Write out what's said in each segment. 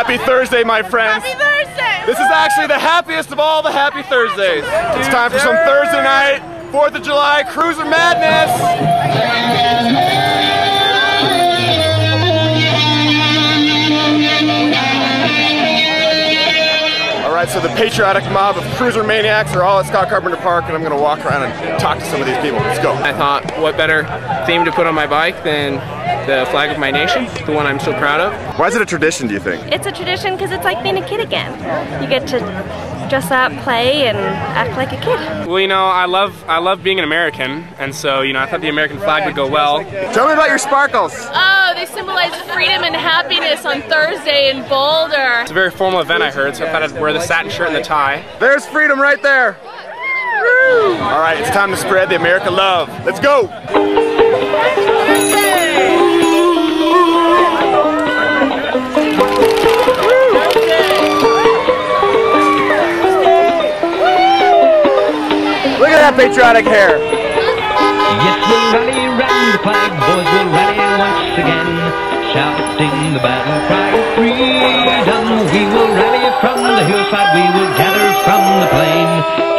Happy Thursday, my friends. Happy Thursday! This is actually the happiest of all the happy Thursdays. It's time for some Thursday night, 4th of July Cruiser Madness. Right, so the patriotic mob of cruiser maniacs are all at Scott Carpenter Park, and I'm gonna walk around and talk to some of these people. Let's go. I thought, what better theme to put on my bike than the flag of my nation, the one I'm so proud of. Why is it a tradition, do you think? It's a tradition because it's like being a kid again. You get to dress up, play, and act like a kid. Well, you know, I love I love being an American, and so you know, I thought the American flag would go well. Tell me about your sparkles. Oh, they symbolize freedom and happiness on Thursday in Boulder. It's a very formal event, I heard, so I thought I'd wear the satin shirt and the tie. There's freedom right there. Woo! All right, it's time to spread the American love. Let's go. Look at that patriotic hair. Again, shouting the battle cry of freedom. We will rally from the hillside, we will gather from the plain,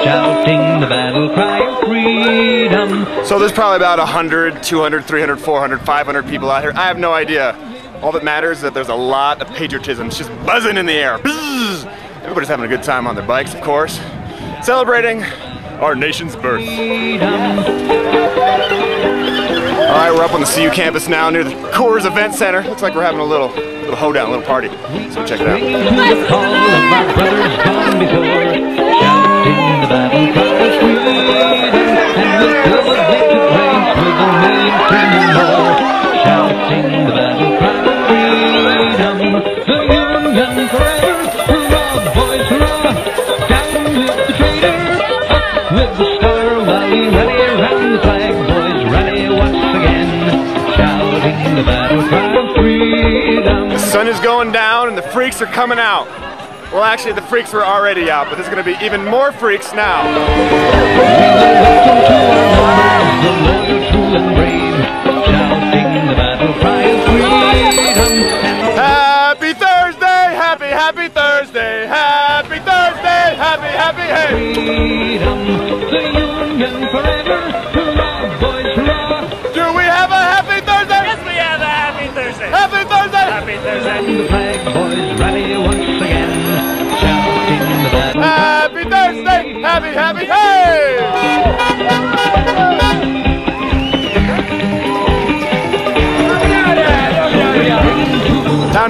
shouting the battle cry of freedom. So there's probably about 100, 200, 300, 400, 500 people out here. I have no idea. All that matters is that there's a lot of patriotism. It's just buzzing in the air. Buzz! Everybody's having a good time on their bikes, of course, celebrating our nation's birth. Right, we're up on the CU campus now near the Coors Event Center. Looks like we're having a little, little hoedown, a little party. So check it out. Going down and the freaks are coming out. Well, actually, the freaks were already out, but there's gonna be even more freaks now. Happy Thursday, happy, happy Thursday, happy Thursday, happy, happy, hey.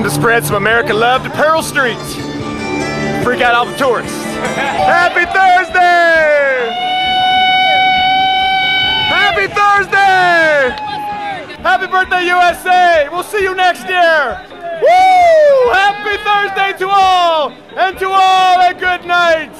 To spread some American love to Pearl Street. Freak out all the tourists. Happy Thursday! Happy Thursday! Happy birthday, USA! We'll see you next year! Woo! Happy Thursday to all! And to all a good night!